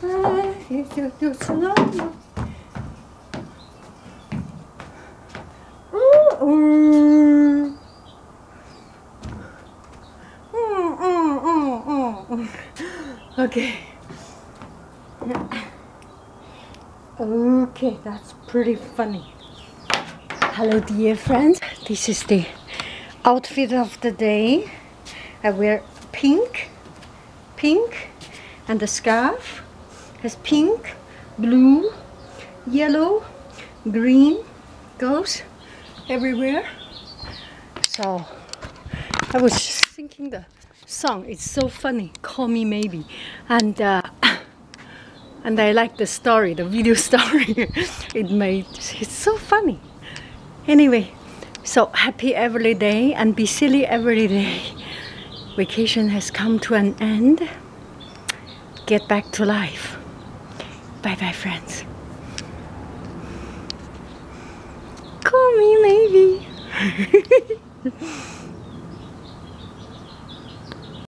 Okay. Okay, that's pretty funny. Hello, dear friends. This is the outfit of the day. I wear pink, pink, and the scarf has pink, blue, yellow, green, goes everywhere. So I was just thinking the song. It's so funny. Call me maybe, and uh, and I like the story, the video story it made. It's so funny. Anyway, so happy every day and be silly every day. Vacation has come to an end. Get back to life. Bye bye, friends. Call me maybe.